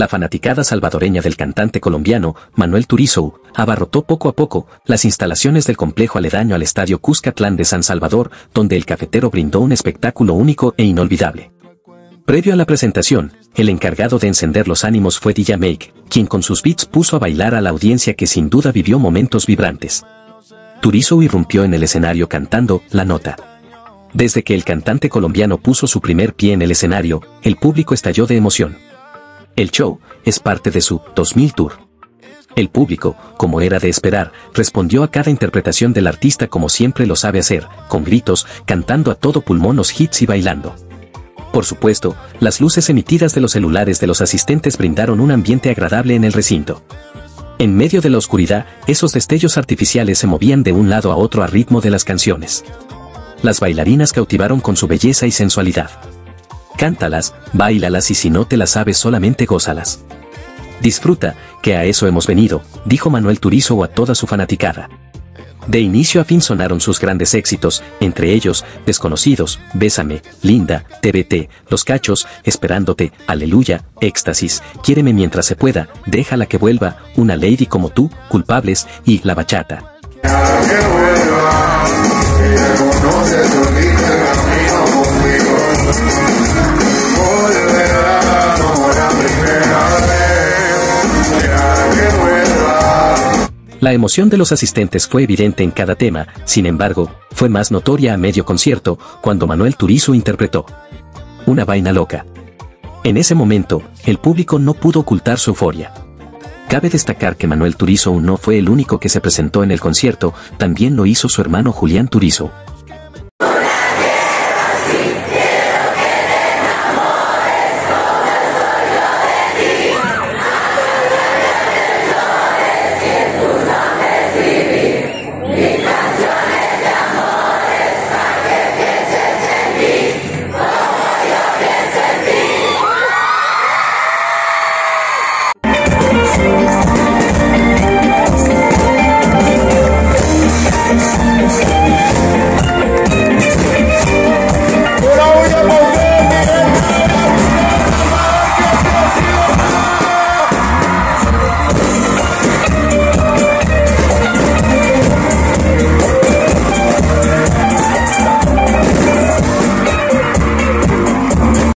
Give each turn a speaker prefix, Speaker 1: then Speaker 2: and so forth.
Speaker 1: la fanaticada salvadoreña del cantante colombiano, Manuel Turizo, abarrotó poco a poco las instalaciones del complejo aledaño al estadio Cuscatlán de San Salvador, donde el cafetero brindó un espectáculo único e inolvidable. Previo a la presentación, el encargado de encender los ánimos fue DJ Make, quien con sus beats puso a bailar a la audiencia que sin duda vivió momentos vibrantes. Turizo irrumpió en el escenario cantando La Nota. Desde que el cantante colombiano puso su primer pie en el escenario, el público estalló de emoción. El show es parte de su 2000 Tour. El público, como era de esperar, respondió a cada interpretación del artista como siempre lo sabe hacer, con gritos, cantando a todo pulmón los hits y bailando. Por supuesto, las luces emitidas de los celulares de los asistentes brindaron un ambiente agradable en el recinto. En medio de la oscuridad, esos destellos artificiales se movían de un lado a otro a ritmo de las canciones. Las bailarinas cautivaron con su belleza y sensualidad. Cántalas, bailalas y si no te las sabes solamente gózalas. Disfruta, que a eso hemos venido, dijo Manuel Turizo a toda su fanaticada. De inicio a fin sonaron sus grandes éxitos, entre ellos, Desconocidos, Bésame, Linda, TBT, Los Cachos, Esperándote, Aleluya, Éxtasis, Quiéreme mientras se pueda, Déjala que vuelva, Una Lady como tú, Culpables y La Bachata. La emoción de los asistentes fue evidente en cada tema, sin embargo, fue más notoria a medio concierto, cuando Manuel Turizo interpretó Una vaina loca. En ese momento, el público no pudo ocultar su euforia. Cabe destacar que Manuel Turizo no fue el único que se presentó en el concierto, también lo hizo su hermano Julián Turizo.